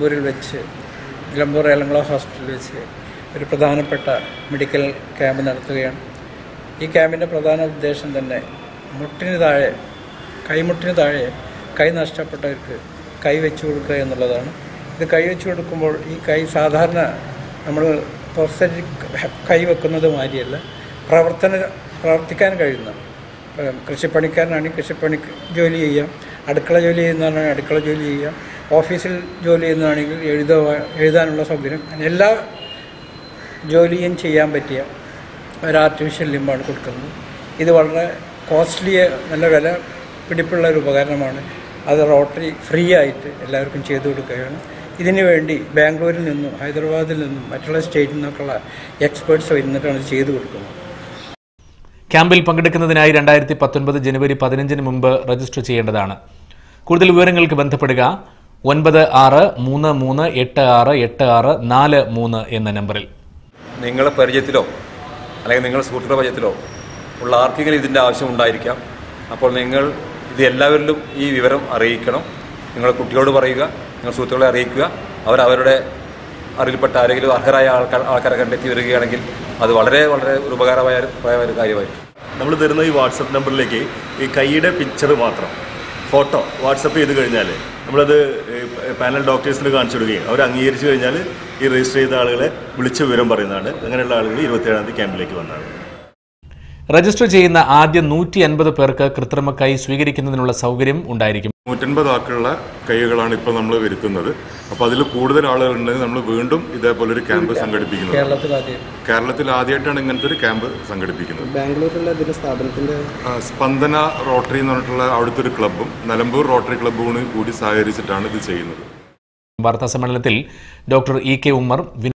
നിലമ്പൂരിൽ വെച്ച് നിലമ്പൂർ ഏലംകുളം ഹോസ്പിറ്റലിൽ വെച്ച് ഒരു പ്രധാനപ്പെട്ട മെഡിക്കൽ ക്യാമ്പ് നടത്തുകയാണ്. ഈ ക്യാമ്പിന്റെ പ്രധാന ഉദ്ദേശം തന്നെ മുട്ടിന് താഴെ കൈമുട്ടിന് താഴെ കൈ നഷ്ടപ്പെട്ടവർക്ക് കൈ വെച്ചു കൊടുക്കുക എന്നുള്ളതാണ്. ഇത് കൈ വെച്ചു കൊടുക്കുമ്പോൾ ഈ കൈ സാധാരണ നമ്മൾ പ്രോസ്തറ്റിക് കൈ വെക്കുന്നത് മാതിരിയല്ല. പ്രവർത്തന പ്രവർത്തിക്കാൻ കഴിയുന്ന കൃഷിപ്പണിക്കാരനാണെങ്കിൽ കൃഷിപ്പണി ജോലി ചെയ്യാം. അടുക്കള ജോലി ചെയ്യുന്നവരാണെങ്കിൽ അടുക്കള ജോലി ചെയ്യാം. ഓഫീസിൽ ജോലി ചെയ്യുന്നതാണെങ്കിൽ എഴുത എഴുതാനുള്ള സൗകര്യം. എല്ലാ ജോലിയും ചെയ്യാൻ പറ്റിയ ഒരു ആർട്ടിഫിഷ്യൽ ലിമ്പാണ് കൊടുക്കുന്നത്. ഇത് വളരെ കോസ്റ്റ്ലി നല്ല വില പിടിപ്പുള്ള ഒരു ഉപകരണമാണ്. അത് റോട്ടറി ഫ്രീ ആയിട്ട് എല്ലാവർക്കും ചെയ്തു കൊടുക്കുകയാണ്. ഇതിനു വേണ്ടി ബാംഗ്ലൂരിൽ നിന്നും ഹൈദരാബാദിൽ നിന്നും മറ്റുള്ള സ്റ്റേറ്റിൽ നിന്നൊക്കെയുള്ള എക്സ്പേർട്സ് വരുന്നിട്ടാണ് ചെയ്തു കൊടുക്കുന്നത്. ക്യാമ്പിൽ പങ്കെടുക്കുന്നതിനായി രണ്ടായിരത്തി പത്തൊൻപത് ജനുവരി പതിനഞ്ചിന് മുമ്പ് രജിസ്റ്റർ ചെയ്യേണ്ടതാണ്. കൂടുതൽ വിവരങ്ങൾക്ക് ബന്ധപ്പെടുക ഒൻപത് ആറ് മൂന്ന് മൂന്ന് എട്ട് ആറ് എട്ട് ആറ് നാല് മൂന്ന് എന്ന നമ്പറിൽ. നിങ്ങളെ പരിചയത്തിലോ അല്ലെങ്കിൽ നിങ്ങളുടെ സുഹൃത്തുക്കളുടെ പരിചയത്തിലോ ഉള്ള ആർക്കെങ്കിലും ഇതിന്റെ ആവശ്യം ഉണ്ടായിരിക്കാം. അപ്പോൾ നിങ്ങൾ ഇത് എല്ലാവരിലും ഈ വിവരം അറിയിക്കണം. നിങ്ങളുടെ കുട്ടികളോട് പറയുക നിങ്ങൾ സുഹൃത്തുക്കളെ അറിയിക്കുക. അവർ അവരുടെ അറിവിൽപ്പെട്ട ആരെങ്കിലും അർഹരായ ആൾക്കാർ ആൾക്കാരെ കണ്ടെത്തി വരികയാണെങ്കിൽ അത് വളരെ വളരെ ഒരു ഉപകാരമായ ഒരു- ഒരു കാര്യമായിരിക്കും. നമ്മൾ തരുന്ന ഈ വാട്സപ്പ് നമ്പറിലേക്ക് ഈ കൈയുടെ പിക്ചർ മാത്രം ഫോട്ടോ വാട്സപ്പ് ചെയ്ത് കഴിഞ്ഞാൽ നമ്മളത് പാനൽ ഡോക്ടേഴ്സിന് കാണിച്ചു കൊടുക്കുകയും അവർ അംഗീകരിച്ചു കഴിഞ്ഞാൽ ഈ രജിസ്റ്റർ ചെയ്ത ആളുകളെ വിളിച്ച് വിവരം പറയുന്നതാണ്. അങ്ങനെയുള്ള ആളുകൾ ഇരുപത്തിയേഴാം തീയതി ക്യാമ്പിലേക്ക് വന്നതാണ്. രജിസ്റ്റർ ചെയ്യുന്ന ആദ്യ നൂറ്റി അൻപത് പേർക്ക് കൃത്രിമ കൈ സ്വീകരിക്കുന്നതിനുള്ള സൗകര്യം ഉണ്ടായിരിക്കും. നൂറ്റൻപത് ആക്കുള്ള കൈകളാണ് ഇപ്പോൾ നമ്മൾ വരുത്തുന്നത്. അപ്പോൾ അതിൽ കൂടുതൽ ആളുകളുണ്ടെങ്കിൽ നമ്മൾ വീണ്ടും ഇതേപോലെ ഒരു ക്യാമ്പ് സംഘടിപ്പിക്കുന്നത്. കേരളത്തിൽ കേരളത്തിൽ ആദ്യമായിട്ടാണ് ഇങ്ങനത്തെ ഒരു ക്യാമ്പ് സംഘടിപ്പിക്കുന്നത്. ബാംഗ്ലൂരിലുള്ള സ്പന്ദന റോട്ടറി എന്ന് പറഞ്ഞിട്ടുള്ള അവിടുത്തെ ഒരു ക്ലബ്ബും നിലമ്പൂർ റോട്ടറി ക്ലബ്ബും കൂടി സഹകരിച്ചിട്ടാണ് ഇത് ചെയ്യുന്നത്. വാർത്താ സമ്മേളനത്തിൽ ഡോക്ടർ ഇ കെ ഉമ്മർ